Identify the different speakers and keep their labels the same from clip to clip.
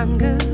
Speaker 1: 한 그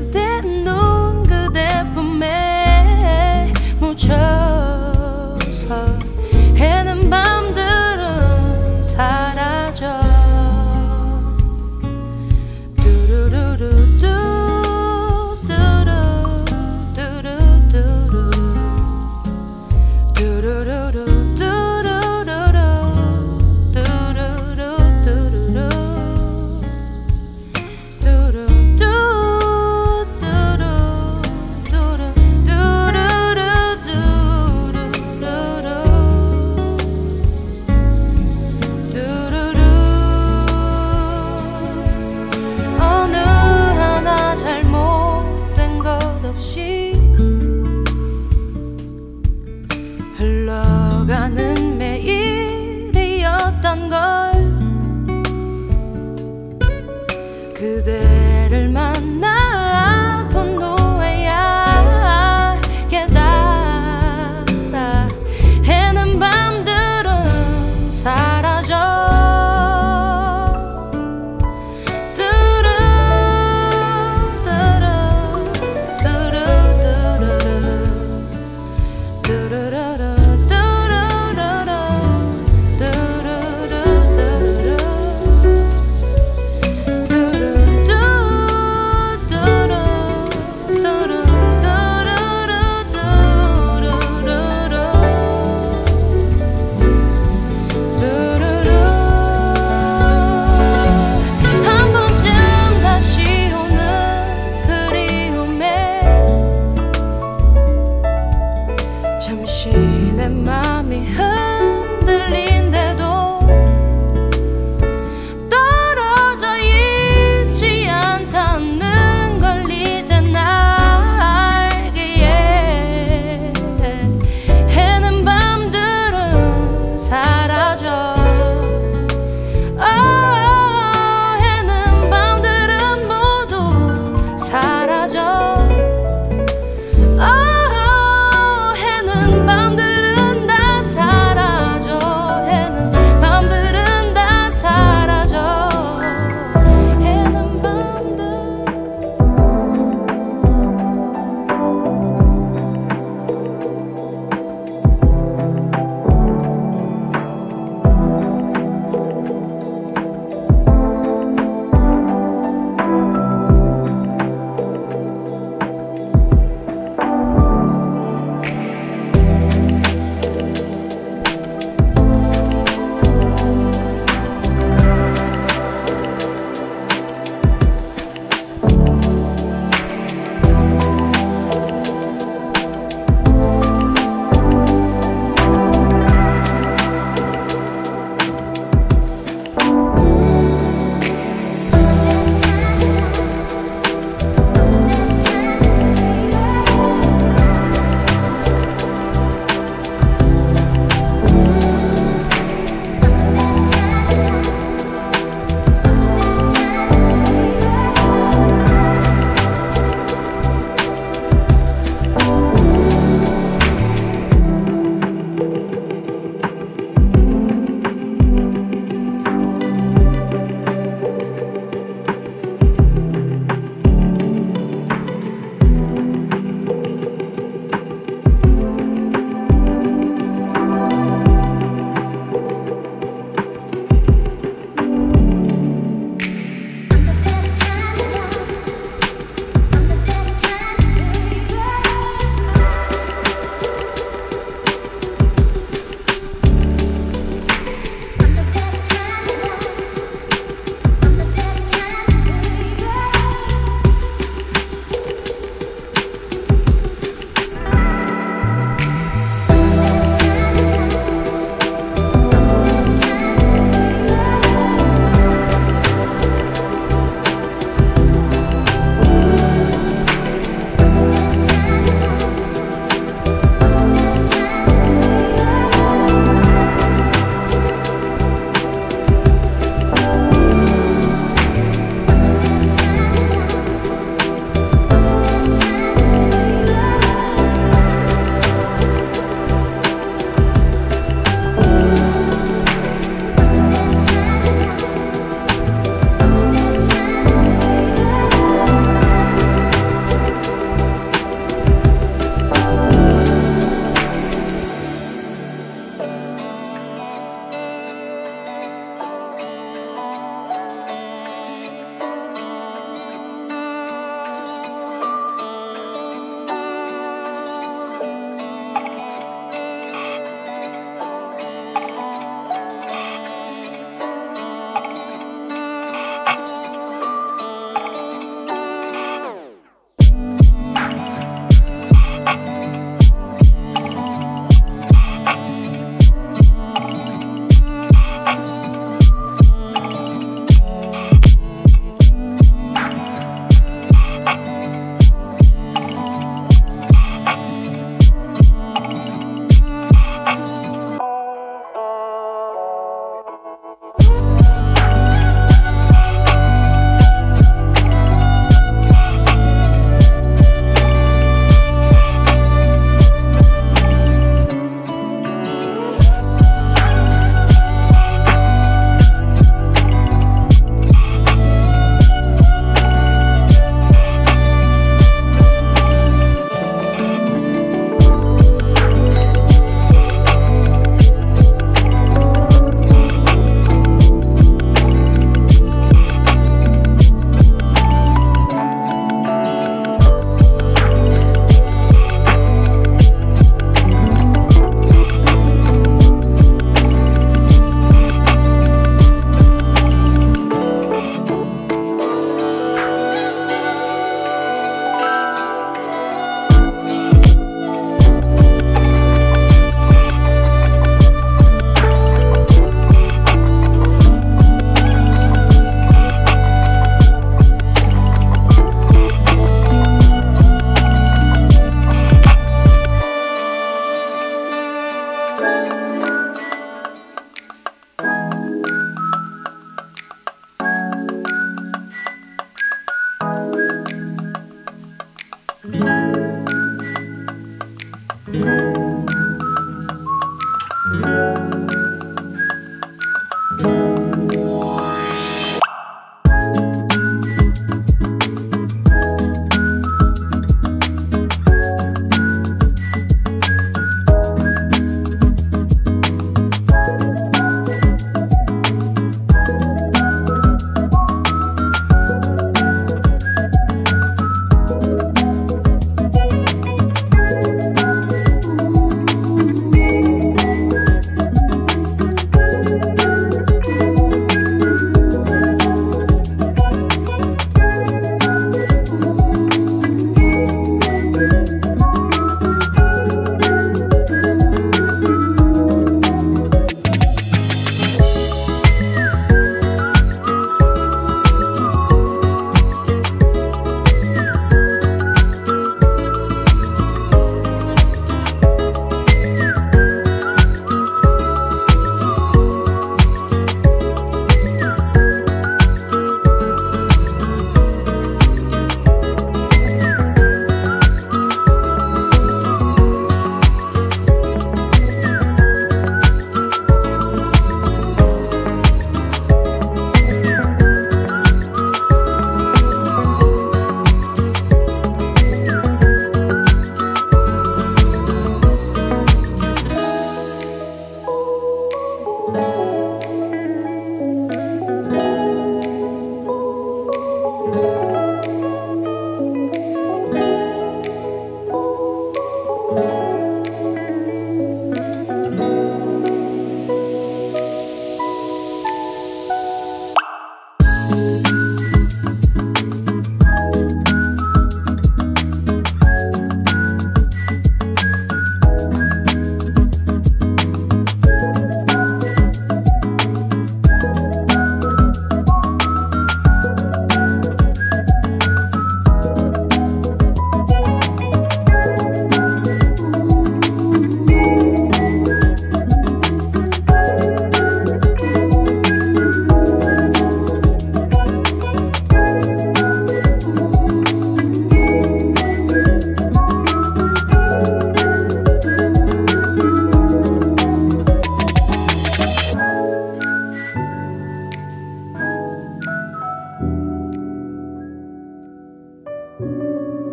Speaker 1: Música